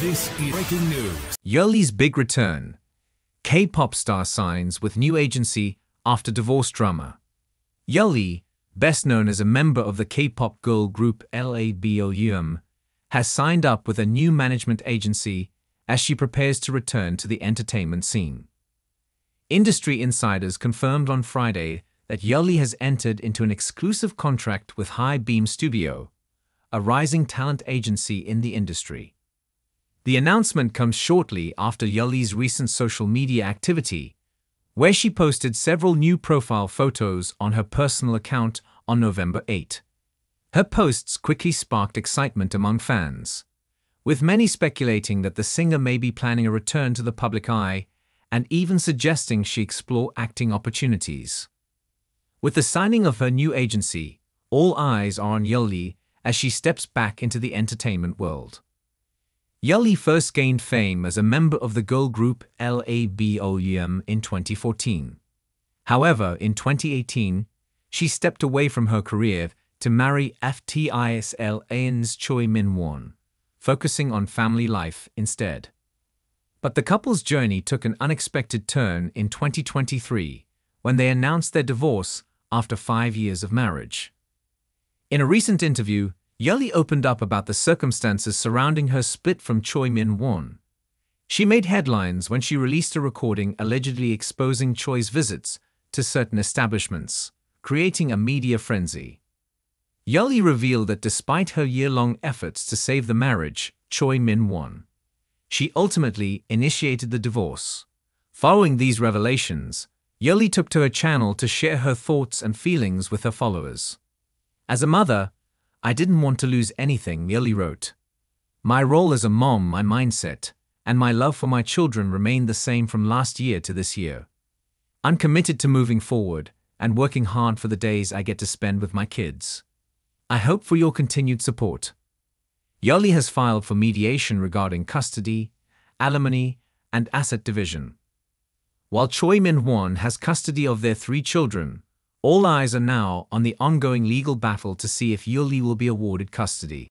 This is breaking news. Big return. K-pop star signs with new agency after divorce drama. Yulhee, best known as a member of the K-pop girl group LABOUM, has signed up with a new management agency as she prepares to return to the entertainment scene. Industry insiders confirmed on Friday that Yulhee has entered into an exclusive contract with High Beam Studio, a rising talent agency in the industry. The announcement comes shortly after Yulhee's recent social media activity, where she posted several new profile photos on her personal account on November 8. Her posts quickly sparked excitement among fans, with many speculating that the singer may be planning a return to the public eye and even suggesting she explore acting opportunities. With the signing of her new agency, all eyes are on Yulhee as she steps back into the entertainment world. Yulhee first gained fame as a member of the girl group LABOUM in 2014. However, in 2018, she stepped away from her career to marry FTISLAND's Choi Min Hwan, focusing on family life instead. But the couple's journey took an unexpected turn in 2023 when they announced their divorce after five years of marriage. In a recent interview, Yulhee opened up about the circumstances surrounding her split from Choi Min Hwan. She made headlines when she released a recording allegedly exposing Choi's visits to certain establishments, creating a media frenzy. Yulhee revealed that despite her year-long efforts to save the marriage, Choi Min Hwan, she ultimately initiated the divorce. Following these revelations, Yulhee took to her channel to share her thoughts and feelings with her followers. As a mother, I didn't want to lose anything, Yulhee wrote. My role as a mom, my mindset, and my love for my children remained the same from last year to this year. I'm committed to moving forward and working hard for the days I get to spend with my kids. I hope for your continued support. Yulhee has filed for mediation regarding custody, alimony, and asset division. While Choi Min Hwan has custody of their three children, all eyes are now on the ongoing legal battle to see if Yulhee will be awarded custody.